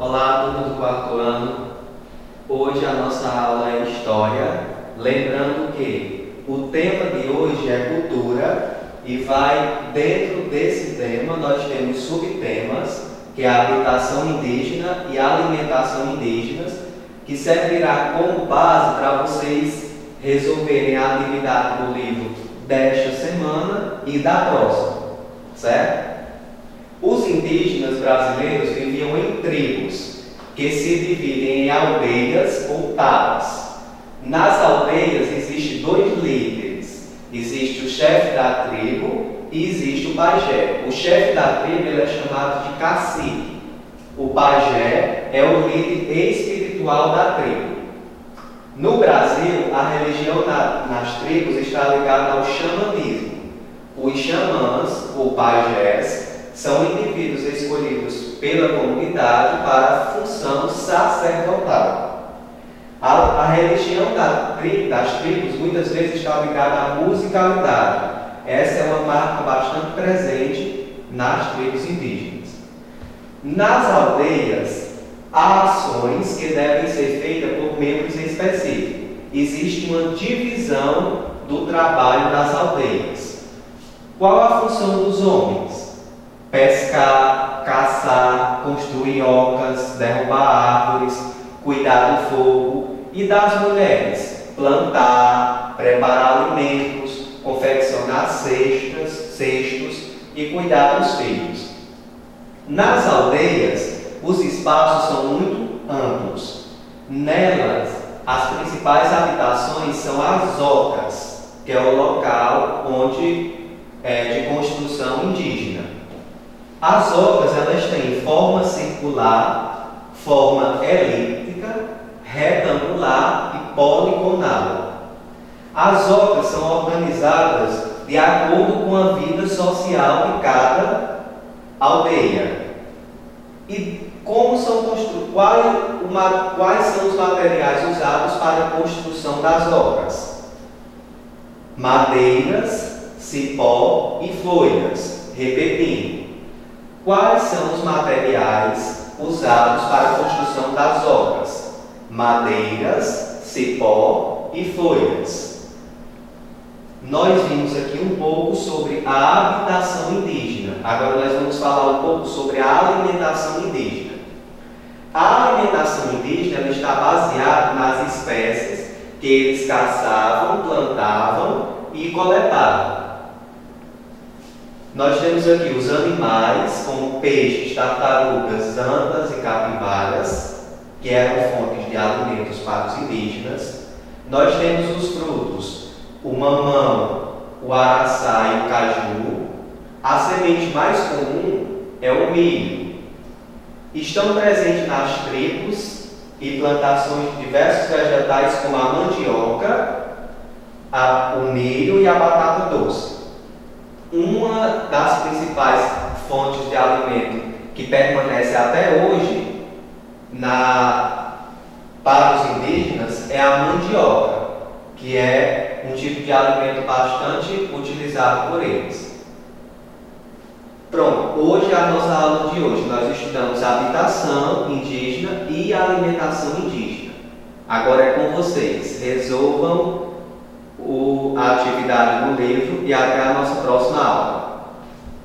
Olá, turma do quarto ano. Hoje a nossa aula é História. Lembrando que o tema de hoje é Cultura e vai dentro desse tema nós temos subtemas que é a habitação indígena e a alimentação indígenas, que servirá como base para vocês resolverem a atividade do livro desta semana e da próxima, certo? Os indígenas brasileiros viviam em tribos que se dividem em aldeias ou tabas. Nas aldeias existem dois líderes. Existe o chefe da tribo e existe o pajé. O chefe da tribo ele é chamado de cacique. O pajé é o líder espiritual da tribo. No Brasil, a religião na, nas tribos está ligada ao xamanismo. Os xamãs, ou pajés, são indivíduos escolhidos pela comunidade para a função sacerdotal. A, a religião da das tribos muitas vezes está ligada à musicalidade. Essa é uma marca bastante presente nas tribos indígenas. Nas aldeias, há ações que devem ser feitas por membros específicos. Existe uma divisão do trabalho das aldeias. Qual a função dos homens? Pescar, caçar, construir ocas, derrubar árvores, cuidar do fogo. E das mulheres? Plantar, preparar alimentos, confeccionar cestas, cestos e cuidar dos filhos. Nas aldeias, os espaços são muito amplos. Nelas, as principais habitações são as ocas, que é o local onde é de construção indígena. As ocas elas têm forma circular, forma elíptica, retangular e poligonal. As ocas são organizadas de acordo com a vida social de cada aldeia. E como são construídos, quais, quais são os materiais usados para a construção das ocas? Madeiras, cipó e folhas. Repetindo, quais são os materiais usados para a construção das ocas? Madeiras, cipó e folhas nós vimos aqui um pouco sobre a habitação indígena. Agora nós vamos falar um pouco sobre a alimentação indígena. A alimentação indígena está baseada nas espécies que eles caçavam, plantavam e coletavam. Nós temos aqui os animais, como peixes, tartarugas, andas e capivaras, que eram fontes de alimentos para os indígenas. Nós temos os frutos, o mamão, o araçá e o caju, a semente mais comum é o milho. Estão presentes nas tribos e plantações de diversos vegetais como a mandioca, a, o milho e a batata doce. Uma das principais fontes de alimento que permanece até hoje na, para os indígenas é a mandioca, que é um tipo de alimento bastante utilizado por eles. Pronto, hoje a nossa aula de hoje. Nós estudamos habitação indígena e alimentação indígena. Agora é com vocês. Resolvam o, a atividade no livro e até a nossa próxima aula.